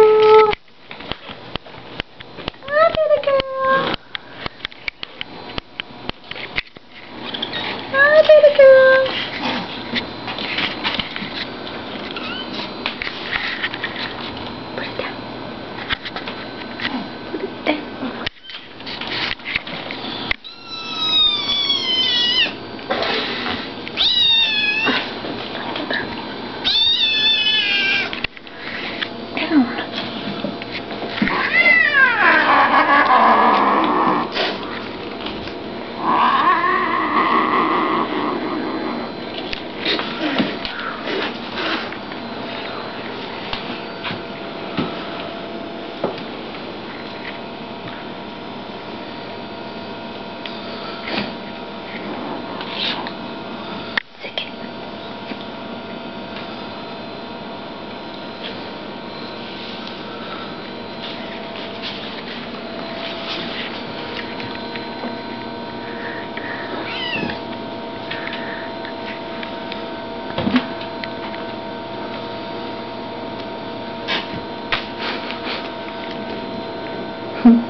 you. Hmm.